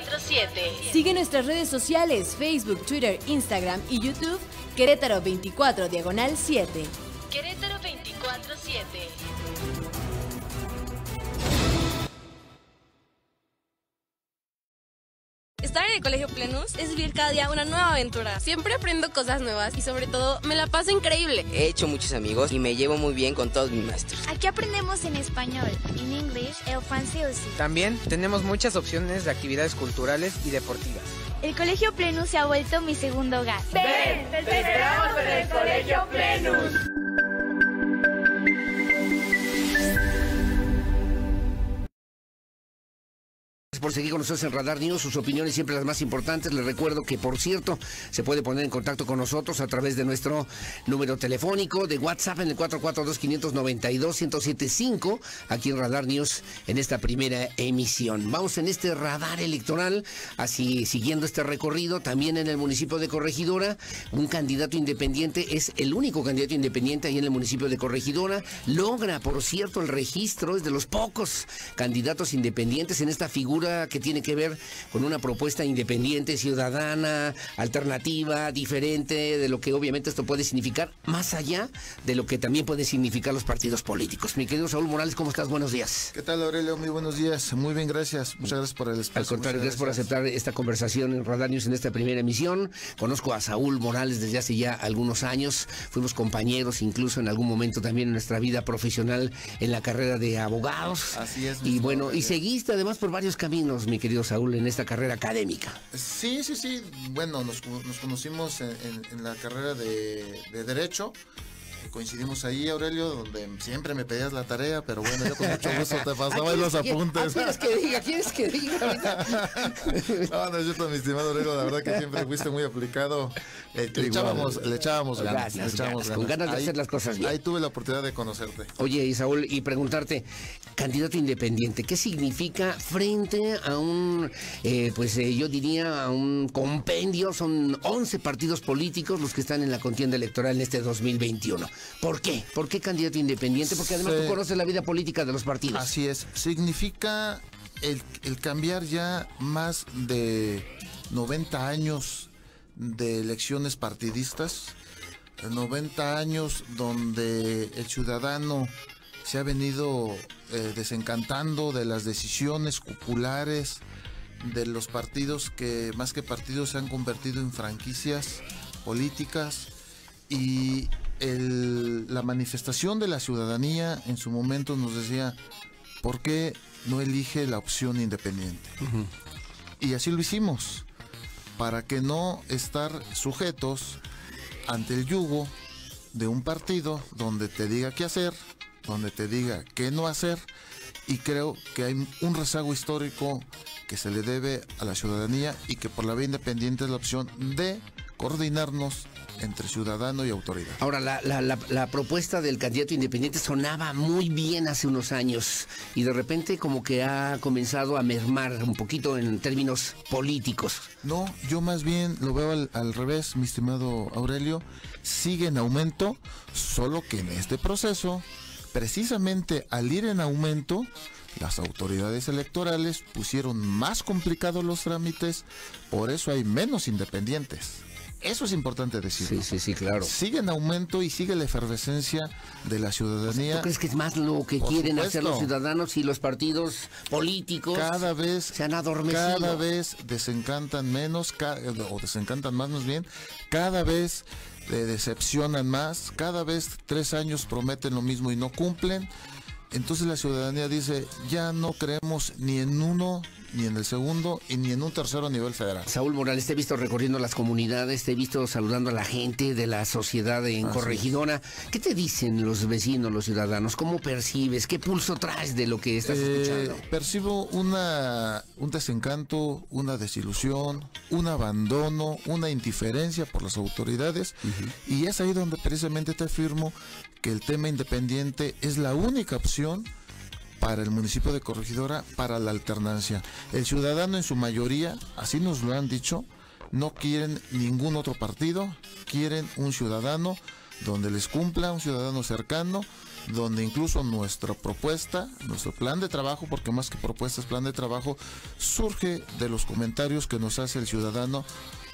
247. Sigue nuestras redes sociales, Facebook, Twitter, Instagram y YouTube, Querétaro 24 Diagonal 7. Querétaro 247. El Colegio Plenus es vivir cada día una nueva aventura. Siempre aprendo cosas nuevas y sobre todo me la paso increíble. He hecho muchos amigos y me llevo muy bien con todos mis maestros. Aquí aprendemos en español, en inglés el francés. También tenemos muchas opciones de actividades culturales y deportivas. El Colegio Plenus se ha vuelto mi segundo hogar. ¡Ven! ¡Te esperamos en el Colegio Plenus! Por seguir con nosotros en Radar News, sus opiniones siempre las más importantes. Les recuerdo que, por cierto, se puede poner en contacto con nosotros a través de nuestro número telefónico de WhatsApp en el 442-592-1075, aquí en Radar News, en esta primera emisión. Vamos en este radar electoral, así siguiendo este recorrido, también en el municipio de Corregidora, un candidato independiente, es el único candidato independiente ahí en el municipio de Corregidora, logra, por cierto, el registro, es de los pocos candidatos independientes en esta figura que tiene que ver con una propuesta independiente, ciudadana, alternativa, diferente de lo que obviamente esto puede significar, más allá de lo que también puede significar los partidos políticos. Mi querido Saúl Morales, ¿cómo estás? Buenos días. ¿Qué tal, Aurelio? Muy buenos días. Muy bien, gracias. Muchas gracias por el espacio. Al contrario, gracias, por aceptar esta conversación en Radar News en esta primera emisión. Conozco a Saúl Morales desde hace ya algunos años. Fuimos compañeros incluso en algún momento también en nuestra vida profesional en la carrera de abogados. Así es. Y bueno, y seguiste además por varios caminos mi querido Saúl, en esta carrera académica. Sí, sí, sí. Bueno, nos, nos conocimos en, en, en, la carrera de, de Derecho coincidimos ahí, Aurelio, donde siempre me pedías la tarea, pero bueno, yo con mucho gusto te pasaba los apuntes. ¿Quieres que diga? ¿Quieres que diga? no, no es cierto, mi estimado Aurelio, la verdad que siempre fuiste muy aplicado. Eh, le, echábamos, le echábamos ganas. Gracias, le echábamos ganas, con ganas de ahí, hacer las cosas bien. Ahí tuve la oportunidad de conocerte. Oye, y Saúl, y preguntarte, candidato independiente, ¿qué significa frente a un, eh, pues eh, yo diría, a un compendio? Son 11 partidos políticos los que están en la contienda electoral en este 2021. ¿Por qué? ¿Por qué candidato independiente? Porque además Sí. tú conoces la vida política de los partidos. Así es. Significa el, el cambiar ya más de 90 años de elecciones partidistas, 90 años donde el ciudadano se ha venido eh, desencantando de las decisiones populares de los partidos que más que partidos se han convertido en franquicias políticas y el- la manifestación de la ciudadanía en su momento nos decía, ¿por qué no elige la opción independiente? Y así lo hicimos, para que no estar sujetos ante el yugo de un partido donde te diga qué hacer, donde te diga qué no hacer, y creo que hay un rezago histórico que se le debe a la ciudadanía y que por la vía independiente es la opción de coordinarnos entre ciudadano y autoridad. Ahora, la, la- la- la propuesta del candidato independiente sonaba muy bien hace unos años y de repente como que ha comenzado a mermar un poquito en términos políticos. No, yo más bien lo veo al, al revés, mi estimado Aurelio. Sigue en aumento, solo que en este proceso, precisamente al ir en aumento, las autoridades electorales pusieron más complicados los trámites, por eso hay menos independientes. Eso es importante decir. Sí, sí, sí, claro. Sigue en aumento y sigue la efervescencia de la ciudadanía. ¿Tú crees que es más lo que Por quieren hacer los ciudadanos y los partidos políticos? cada vez se han adormecido. cada vez desencantan menos ca- o desencantan más más bien cada vez eh, decepcionan más cada vez tres años prometen lo mismo y no cumplen entonces la ciudadanía dice ya no creemos ni en uno ni en el segundo y ni en un tercero a nivel federal Saúl Morales, te he visto recorriendo las comunidades, te he visto saludando a la gente de la sociedad en Así Corregidora. ¿Qué te dicen los vecinos, los ciudadanos? ¿Cómo percibes? ¿Qué pulso traes de lo que estás Eh, escuchando? percibo una, un desencanto, una desilusión, un abandono, una indiferencia por las autoridades y es ahí donde precisamente te afirmo que el tema independiente es la única opción para el municipio de Corregidora para la alternancia. El ciudadano en su mayoría, así nos lo han dicho, no quieren ningún otro partido, quieren un ciudadano donde les cumpla, un ciudadano cercano donde incluso nuestra propuesta, nuestro plan de trabajo, porque más que propuesta es plan de trabajo, surge de los comentarios que nos hace el ciudadano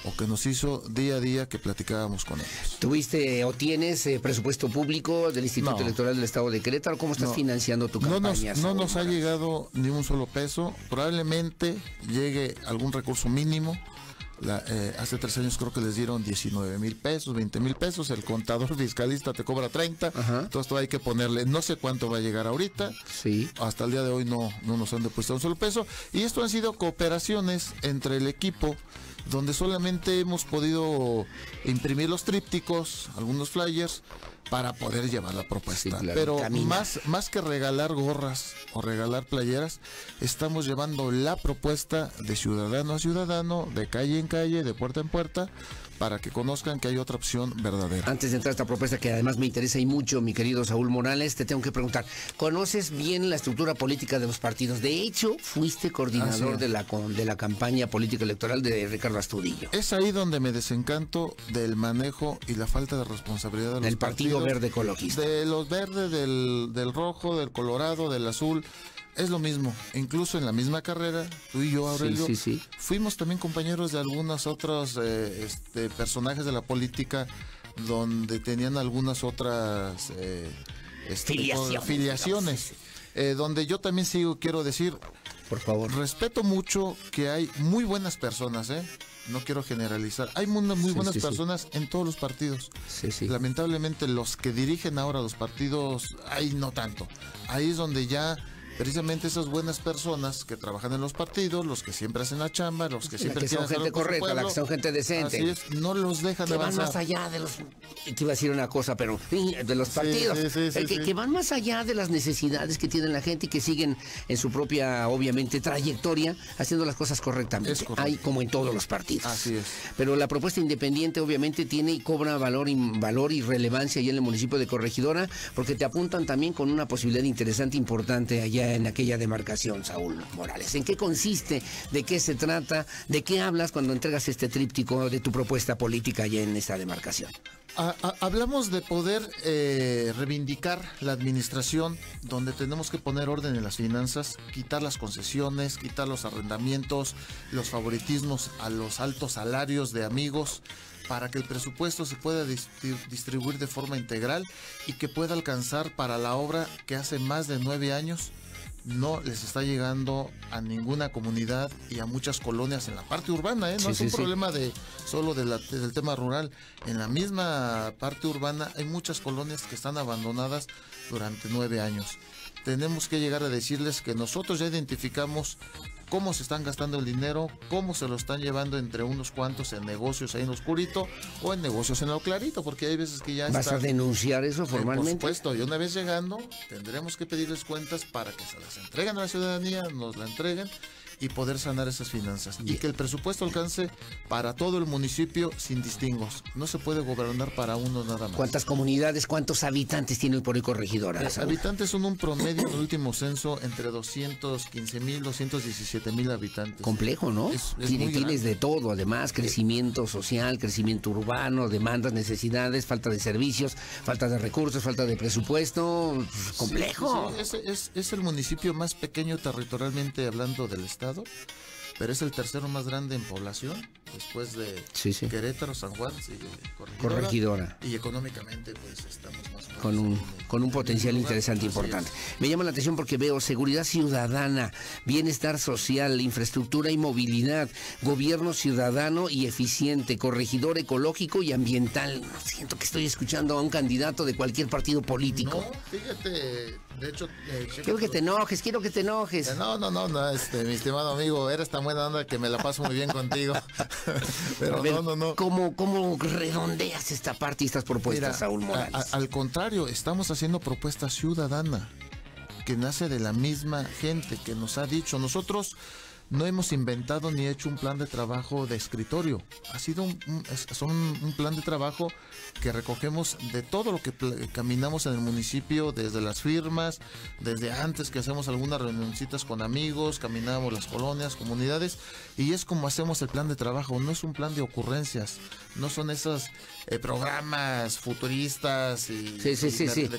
o que nos hizo día a día que platicábamos con ellos. ¿Tuviste o tienes eh, presupuesto público del Instituto No. Electoral del Estado de Querétaro? ¿Cómo estás No. financiando tu No nos, campaña? no nos ha llegado ni un solo peso. Probablemente llegue algún recurso mínimo. La, eh, hace tres años creo que les dieron 19 mil pesos, 20 mil pesos. El contador fiscalista te cobra 30. Ajá. Entonces todo hay que ponerle, no sé cuánto va a llegar ahorita. Sí. Hasta el día de hoy no, no nos han depositado un solo peso. Y esto han sido cooperaciones entre el equipo donde solamente hemos podido imprimir los trípticos, algunos flyers, para poder llevar la propuesta. Sí, claro, Pero camina. más, más que regalar gorras o regalar playeras, estamos llevando la propuesta de ciudadano a ciudadano, de calle en calle, de puerta en puerta, para que conozcan que hay otra opción verdadera. Antes de entrar a esta propuesta que además me interesa y mucho, mi querido Saúl Morales, te tengo que preguntar, ¿conoces bien la estructura política de los partidos? De hecho, fuiste coordinador de la de la campaña política electoral de Ricardo Astudillo. Es ahí donde me desencanto del manejo y la falta de responsabilidad de los Del Partido Verde Ecologista. De los verdes, del, del rojo, del colorado, del azul. Es lo mismo. Incluso en la misma carrera, tú y yo, Aurelio, sí, sí. fuimos también compañeros de algunos otros eh, este, personajes de la política donde tenían algunas otras eh, este, Filiaciones, filiaciones. Eh, donde yo también sigo, quiero decir, Por favor. Respeto mucho que hay muy buenas personas, ¿eh? No quiero generalizar. Hay muy, muy Sí, buenas sí, sí. personas en todos los partidos. Sí, sí. Lamentablemente los que dirigen ahora los partidos, ahí no tanto. Ahí es donde ya precisamente esas buenas personas que trabajan en los partidos, los que siempre hacen la chamba, los que La siempre que son gente correcta, la pueblo, que son gente decente. Así es, no los dejan que van más allá de los te iba a decir una cosa pero de los partidos. sí, sí, sí, eh, que, van más allá de las necesidades que tiene la gente y que siguen en su propia obviamente trayectoria haciendo las cosas correctamente. Hay como en todos los partidos. Así es. pero la propuesta independiente obviamente tiene y cobra valor y valor y relevancia allá en el municipio de Corregidora porque te apuntan también con una posibilidad interesante importante allá en aquella demarcación Saúl Morales. ¿en qué consiste de qué se trata de qué hablas cuando entregas este tríptico de tu propuesta política allá en esta demarcación A- a- hablamos de poder eh, reivindicar la administración, donde tenemos que poner orden en las finanzas, quitar las concesiones, quitar los arrendamientos, los favoritismos a los altos salarios de amigos, para que el presupuesto se pueda distri- distribuir de forma integral y que pueda alcanzar para la obra que hace más de nueve años no les está llegando a ninguna comunidad y a muchas colonias en la parte urbana, ¿eh? No Sí, es un sí. problema de solo de la- del tema rural. En la misma parte urbana hay muchas colonias que están abandonadas durante nueve años. Tenemos que llegar a decirles que nosotros ya identificamos cómo se están gastando el dinero, cómo se lo están llevando entre unos cuantos en negocios ahí en lo oscurito o en negocios en lo clarito, porque hay veces que ya ¿Vas a están- denunciar eso eh, Por formalmente? supuesto, y una vez llegando, tendremos que pedirles cuentas para que se las entreguen a la ciudadanía, nos la entreguen y poder sanar esas finanzas. Y que el presupuesto alcance para todo el municipio sin distingos. No se puede gobernar para uno nada más. ¿Cuántas comunidades, cuántos habitantes tiene por hoy corregidora? Los Saúl? habitantes son un promedio en el último censo entre 215 mil, 217 mil habitantes. Complejo, ¿no? Es- es Tiene- tienes de todo, además, crecimiento social, crecimiento urbano, demandas, necesidades, falta de servicios, falta de recursos, falta de presupuesto, pues, complejo. Sí, sí, es, es- es el municipio más pequeño territorialmente hablando del estado, pero es el tercero más grande en población, después de Sí, sí. Querétaro, San Juan, sigue Corregidora. Corregidora. Y económicamente, pues estamos más Con un, en- con un en potencial lugar. interesante, importante. es. Me llama la atención porque veo seguridad ciudadana, bienestar social, infraestructura y movilidad, gobierno ciudadano y eficiente, corregidor ecológico y ambiental. Siento que estoy escuchando a un candidato de cualquier partido político. No, fíjate, de hecho... eh, Quiero que te enojes, quiero que te enojes. Eh, No, no, no, no, este, mi estimado amigo, eres tan buena onda que me la paso muy bien contigo. Pero A ver, no, no, no. ¿cómo, ¿Cómo redondeas esta parte y estas propuestas, Mira, Saúl a- Morales? a- al contrario, estamos haciendo propuesta ciudadana que nace de la misma gente que nos ha dicho. Nosotros no hemos inventado ni hecho un plan de trabajo de escritorio. Ha sido un, son un plan de trabajo que recogemos de todo lo que caminamos en el municipio, desde las firmas, desde antes que hacemos algunas reunioncitas con amigos, caminamos las colonias, comunidades, y es como hacemos el plan de trabajo, no es un plan de ocurrencias, no son esos eh, programas futuristas y, Sí, sí, y sí, mer- sí. de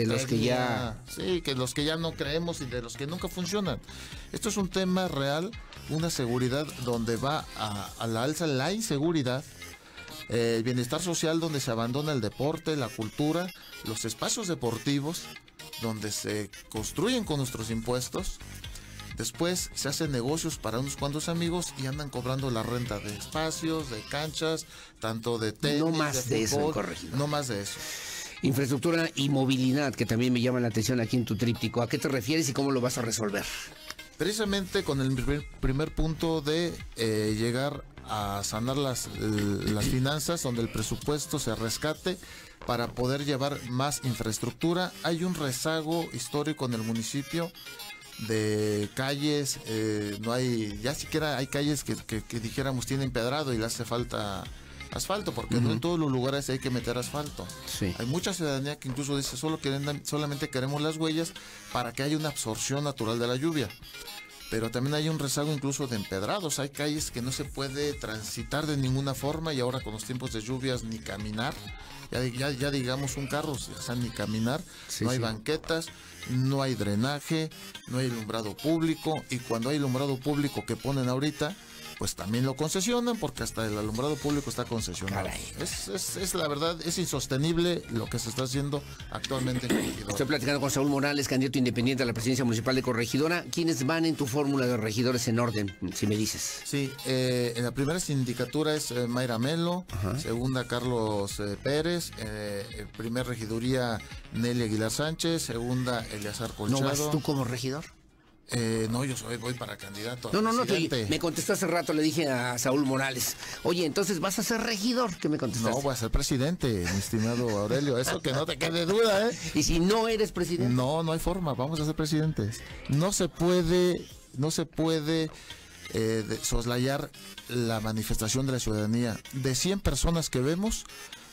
De los que ya- Sí, que los que ya no creemos y de los que nunca funcionan. Esto es un tema real, una seguridad donde va a, a la alza la inseguridad, eh, el bienestar social donde se abandona el deporte, la cultura, los espacios deportivos donde se construyen con nuestros impuestos. Después se hacen negocios para unos cuantos amigos y andan cobrando la renta de espacios, de canchas, tanto de tenis, No más de eso, fútbol, corregidor. No más de eso. Infraestructura y movilidad, que también me llama la atención aquí en tu tríptico. ¿A qué te refieres y cómo lo vas a resolver? Precisamente con el primer, punto de eh, llegar a sanar las, eh, las finanzas, donde el presupuesto se rescate para poder llevar más infraestructura. Hay un rezago histórico en el municipio de calles, eh, no hay, ya siquiera hay calles que, que- que dijéramos tienen pedrado y le hace falta asfalto, porque no en todos los lugares hay que meter asfalto. Sí. Hay mucha ciudadanía que incluso dice solo quieren, solamente queremos las huellas para que haya una absorción natural de la lluvia. Pero también hay un rezago incluso de empedrados. Hay calles que no se puede transitar de ninguna forma y ahora con los tiempos de lluvias ni caminar. Ya, ya, ya digamos un carro, o sea, ni caminar. Sí, no hay sí. banquetas, no hay drenaje, no hay alumbrado público. Y cuando hay alumbrado público que ponen ahorita, pues también lo concesionan porque hasta el alumbrado público está concesionado. Es, es, es la verdad, es insostenible lo que se está haciendo actualmente en Corregidora. Estoy platicando con Saúl Morales, candidato independiente a la presidencia municipal de Corregidora. ¿Quiénes van en tu fórmula de regidores en orden, si me dices? Sí, eh, en la primera sindicatura es eh, Mayra Melo, segunda Carlos eh, Pérez, eh, primer regiduría Nelly Aguilar Sánchez, segunda Eleazar ¿No Colchado. vas tú como regidor? Eh, no, yo soy, voy para candidato. a No, no, no, te- me contestó hace rato, le dije a Saúl Morales, oye, entonces vas a ser regidor, ¿qué me contestaste? No, voy a ser presidente, mi estimado Aurelio, eso que no te quede duda, ¿eh? Y si no eres presidente, No, no hay forma, vamos a ser presidentes. No se puede, no se puede eh, soslayar la manifestación de la ciudadanía. De 100 personas que vemos,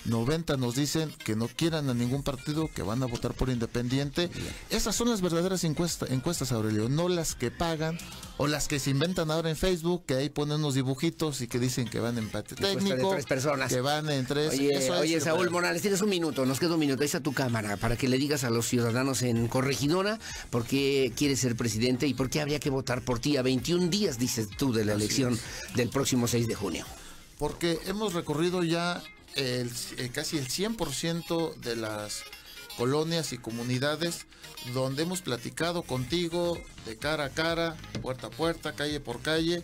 90 nos dicen que no quieran a ningún partido, que van a votar por independiente. Esas son las verdaderas encuesta- encuestas, Aurelio, no las que pagan o las que se inventan ahora en Facebook, que ahí ponen unos dibujitos y que dicen que van en empate de técnico, tres personas. que van en tres. Oye, eso es oye, Saúl para- Morales, tienes un minuto, nos queda un minuto. Ahí está tu cámara para que le digas a los ciudadanos en Corregidora por qué quieres ser presidente y por qué habría que votar por ti a 21 días, dices tú, de la elección del próximo 6 de junio. porque hemos recorrido ya el- eh, casi el 100% de las colonias y comunidades donde hemos platicado contigo de cara a cara, puerta a puerta, calle por calle,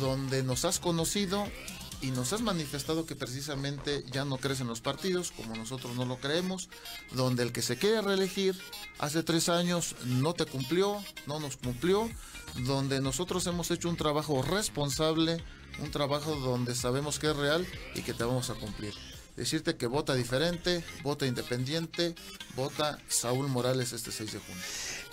donde nos has conocido y nos has manifestado que precisamente ya no crees en los partidos como nosotros no lo creemos, donde el que se quiere reelegir hace tres años no te cumplió, no nos cumplió, donde nosotros hemos hecho un trabajo responsable, un trabajo donde sabemos que es real y que te vamos a cumplir. Decirte que vota diferente, vota independiente, vota Saúl Morales este 6 de junio.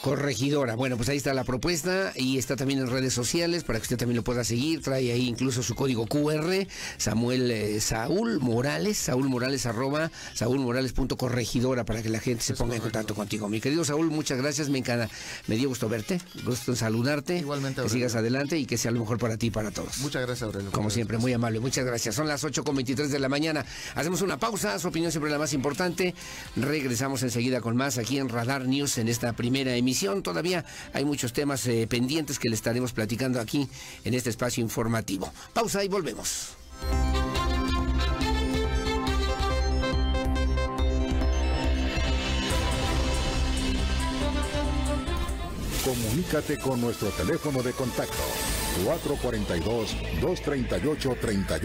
Corregidora. Bueno, pues ahí está la propuesta y está también en redes sociales para que usted también lo pueda seguir. Trae ahí incluso su código QR, Samuel eh, Saúl Morales, Saúl Morales arroba, Saúl Morales punto corregidora para que la gente se ponga en contacto contigo. Mi querido Saúl, muchas gracias, me encanta, me dio gusto verte, gusto en saludarte, Igualmente, que Aurelio. sigas adelante y que sea lo mejor para ti y para todos. Muchas gracias, Aurelio. Como siempre, muy amable. Muchas gracias. Son las 8 con 23 de la mañana. Hacemos una pausa. Su opinión siempre la más importante. Regresamos enseguida con más aquí en Radar News en esta primera emisión. Todavía hay muchos temas eh, pendientes que le estaremos platicando aquí en este espacio informativo. Pausa y volvemos. Comunícate con nuestro teléfono de contacto 442 238 31